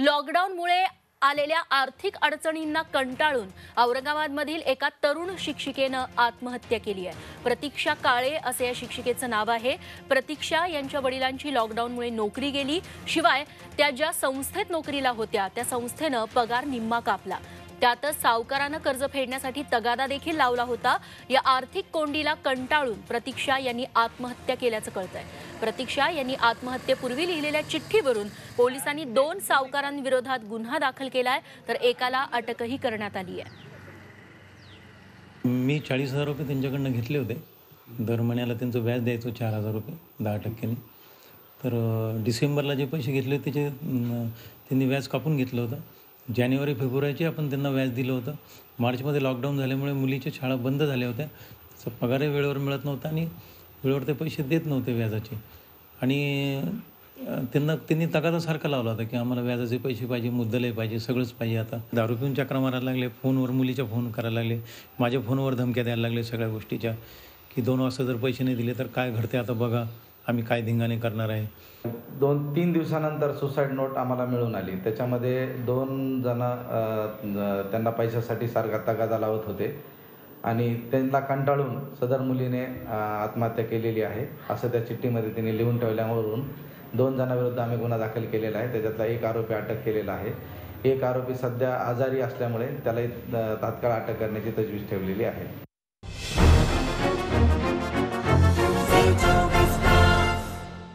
लॉकडाऊनमुळे आलेल्या आर्थिक अडचणींना कंटाळून औरंगाबादमधील एका तरुण शिक्षिकेनं आत्महत्या केली आहे. प्रतीक्षा काळे असे या शिक्षिकेचं नाव आहे. प्रतीक्षा यांच्या वडिलांची लॉकडाऊनमुळे नोकरी गेली. शिवाय त्या ज्या संस्थेत नोकरीला होत्या त्या संस्थेनं पगार निम्मा कापला. त्यातच सावकारानं कर्ज फेडण्यासाठी तगादा देखील लावला होता. या आर्थिक कोंडीला कंटाळून प्रतीक्षा यांनी आत्महत्या केल्याचं कळतंय. प्रतीक्षा यांनी आत्महत्येपूर्वी लिहिलेल्या चिठ्ठीवरून पोलिसांनी दोन सावकारांविरोधात गुन्हा दाखल केलाय तर एकाला अटकही करण्यात आली आहे. मी चाळीस हजार रुपये त्यांच्याकडनं घेतले होते. दर महिन्याला त्यांचं व्याज द्यायचं चार हजार रुपये दहा टक्क्याने. तर डिसेंबरला जे पैसे घेतले होते त्याचे त्यांनी व्याज कापून घेतलं होतं. जानेवारी फेब्रुवारीचे आपण त्यांना व्याज दिलं होतं. मार्चमध्ये लॉकडाऊन झाल्यामुळे मुलीच्या शाळा बंद झाल्या होत्या. त्याचा पगारही वेळेवर मिळत नव्हता आणि वेळेवर ते पैसे देत नव्हते व्याजाचे. आणि त्यांना त्यांनी तगादा सारखा लावला होता की आम्हाला व्याजाचे पैसे पाहिजे मुद्दलही पाहिजे सगळंच पाहिजे आता. दारू पिऊन चक्रा मारायला लागले फोनवर मुलीच्या फोन करायला लागले माझ्या फोनवर धमक्या द्यायला लागले सगळ्या गोष्टीच्या की दोन वाजता जर पैसे नाही दिले तर काय घडते आता बघा. आम्ही काय धिंगाणे करणार आहे? दोन तीन दिवसानंतर सुसाईड नोट आम्हाला मिळून आली. त्याच्यामध्ये दोन जण त्यांना पैशासाठी सारखा तगादा लावत होते. आणि त्यांना कंटाळून सदर मुलीने आत्महत्या केलेली आहे असं त्या चिठ्ठीमध्ये तिने लिहून ठेवल्यावरून दोन जणांविरुद्ध आम्ही गुन्हा दाखल केलेला आहे. त्याच्यातला एक आरोपी अटक केलेला आहे. एक आरोपी सध्या आजारी असल्यामुळे त्याला तात्काळ अटक करण्याची तजवीज ठेवलेली आहे.